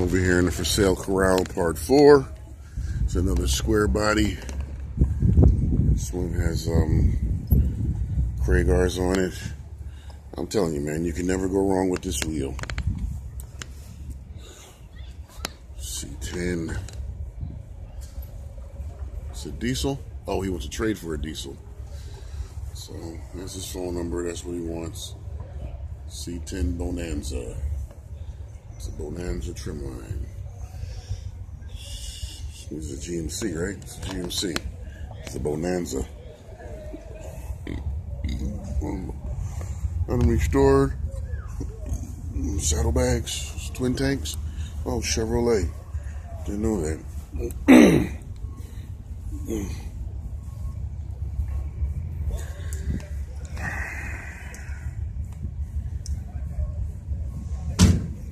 over here in the for sale corral part four. It's another square body. This one has um, Cragars on it. I'm telling you, man, you can never go wrong with this wheel. C10. It's a diesel. Oh, he wants to trade for a diesel. So that's his phone number. That's what he wants. C10 Bonanza. It's a Bonanza trim line. This is a GMC, right? It's a GMC. It's a Bonanza. Unrestored. Saddlebags, twin tanks. Oh, Chevrolet. Didn't know that.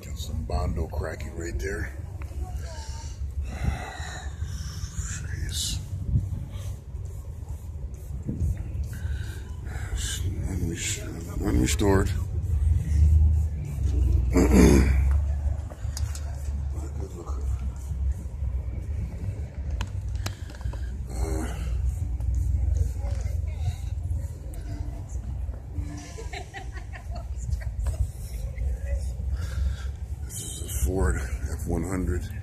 Got some Cracky right there. Jeez. Unres- Unrestored. F100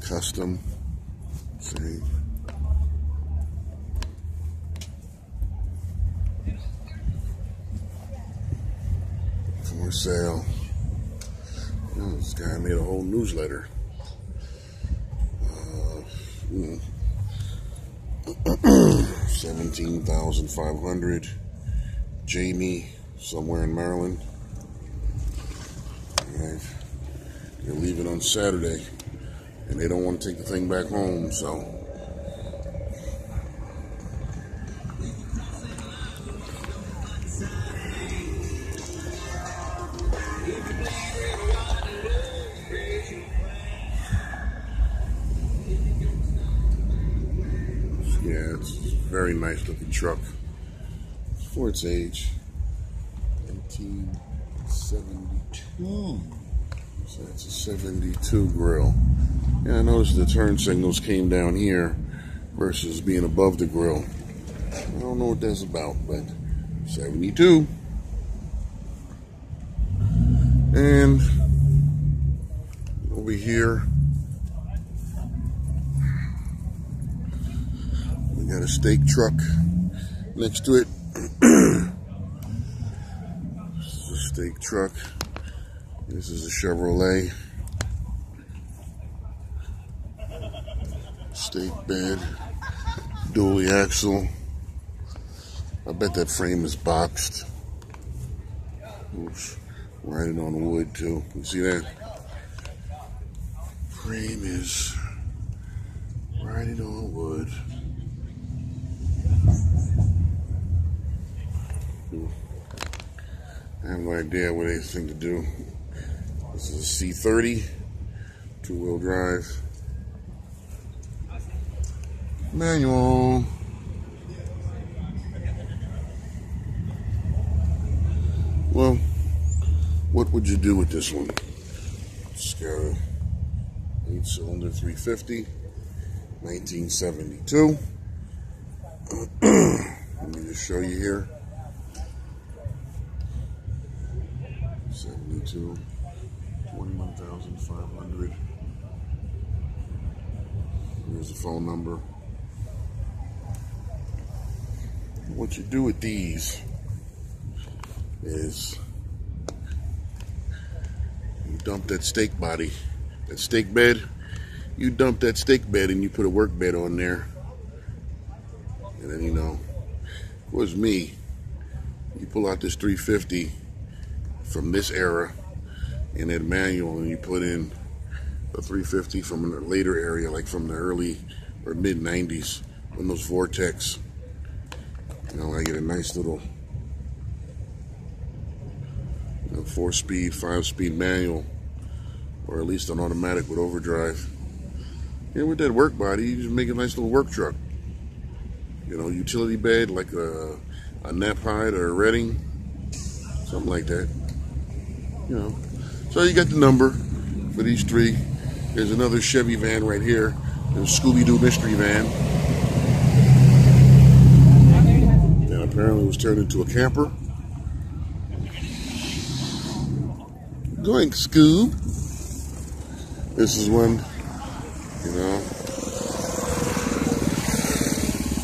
custom. See. For sale. Oh, this guy made a whole newsletter. Uh, mm. 17,500. Jamie, somewhere in Maryland. Alright. They're leaving on Saturday. And they don't want to take the thing back home, so. Yeah, it's a very nice looking truck for its age. 1972. That's a 72 grill. Yeah, I noticed the turn signals came down here versus being above the grill. I don't know what that's about, but 72. And over here, we got a stake truck next to it. stake truck. This is a Chevrolet. Stake bed, dually axle. I bet that frame is boxed. Oops. Riding on wood too. You see that? Frame is riding on wood. I have no idea what they think to do. This is a C30, two-wheel drive. Manual. Well, what would you do with this one? It's got a eight cylinder 350, 1972. Let me just show you here. 72, 21,500. Here's the phone number. What you do with these is you dump that stake body, that stake bed, you dump that stake bed and you put a work bed on there. And then, you know, it was me. You pull out this 350 from this era in that manual and you put in a 350 from a later area, like from the early or mid 90s, when those Vortec. You know, I get a nice little you know, four speed, five speed manual, or at least an automatic with overdrive. And with that work body, you just make a nice little work truck. You know, utility bed like a, a Knapheide or a Reading, something like that. You know, So you got the number for these three. There's another Chevy van right here. the Scooby Doo mystery van. And apparently it was turned into a camper. Going Scoob. This is one, you know.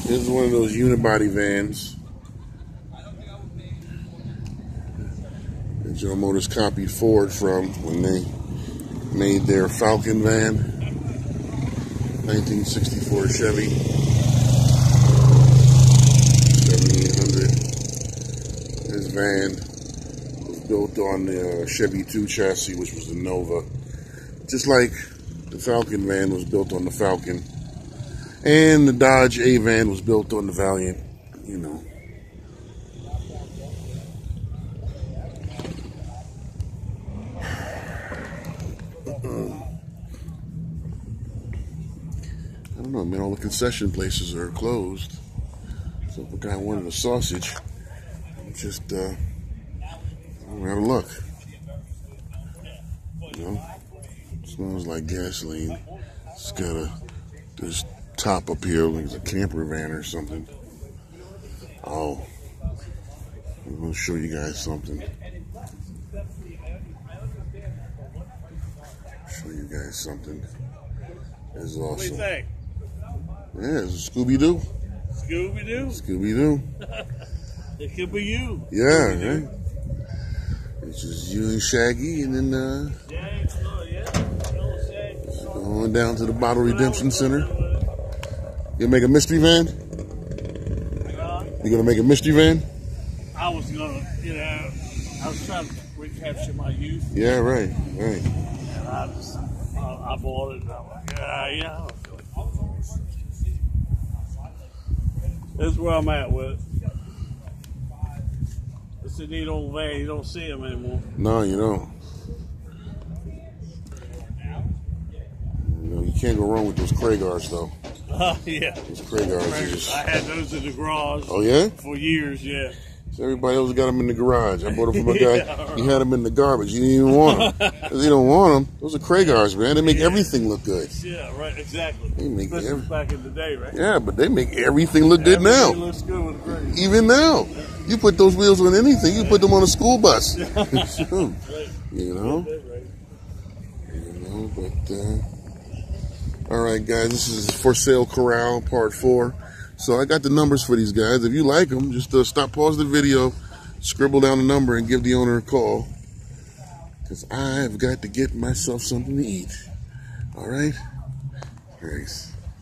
This is one of those unibody vans. General Motors copied Ford from when they made their Falcon van. 1964 Chevy. 7800. This van was built on the uh, Chevy 2 chassis, which was the Nova. Just like the Falcon van was built on the Falcon. And the Dodge A-Van was built on the Valiant, you know. I don't know, man. All the concession places are closed. So if a guy wanted a sausage, just uh, I'm out of luck. You know, smells like gasoline. It's got a this top up here, like it's a camper van or something. Oh, I'm gonna show you guys something. Show you guys something. It's What do you awesome. Yeah, it's a Scooby Doo. Scooby Doo? Scooby Doo. It could be you. Yeah, right. It's just you and Shaggy, and then uh, Yeah, going down to the Bottle Redemption Center. You make a mystery van? You gonna make a mystery van? I was gonna, you know, I was trying to recapture my youth, Yeah, right, right. and I just, I, I bought it, and I'm like, yeah, yeah. This is where I'm at with it. It's a neat old van. You don't see them anymore. No, you don't. You know, you can't go wrong with those Cragars, though. Uh, yeah. Those Cragars. I had those in the garage Oh yeah. for years. Yeah. So everybody else got them in the garage. I bought them from a guy. Yeah, He had them in the garbage. He didn't even want them. They don't want them. Those are Cragars, man. They make Yeah. everything look good. Yeah. Right. Exactly. They make every- back in the day, right? Yeah, but they make everything look good now. Looks good with. Even now, you put those wheels on anything. You put them on a school bus. Right. you know. Right. You know, but uh, all right, guys, this is for sale corral part four. So I got the numbers for these guys. If you like them, just uh, stop, pause the video, scribble down the number, and give the owner a call. Cause I've got to get myself something to eat. All right, thanks.